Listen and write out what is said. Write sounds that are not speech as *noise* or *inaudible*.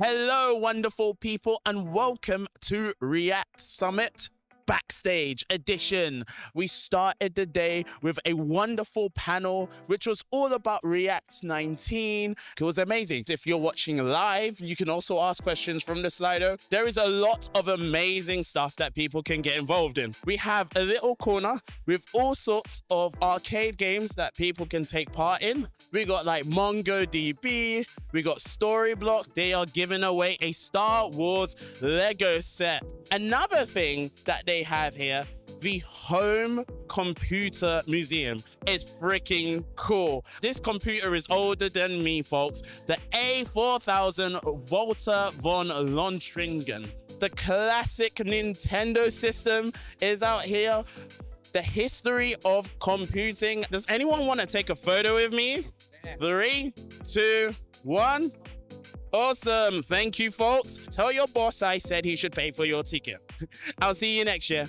Hello, wonderful people, and welcome to React Summit backstage edition. We started the day with a wonderful panel, which was all about React 19. It was amazing. If you're watching live, you can also ask questions from the Slido. There is a lot of amazing stuff that people can get involved in. We have a little corner with all sorts of arcade games that people can take part in. We got like MongoDB, we got Storyblok. They are giving away a Star Wars Lego set. Another thing that they have here the Home Computer Museum. is freaking cool. This computer is older than me, folks. The A4000 Walter von Lontringen. The classic Nintendo system is out here. The history of computing. Does anyone want to take a photo with me? Three, two, one. Awesome. Thank you, folks. Tell your boss I said he should pay for your ticket. *laughs* I'll see you next year.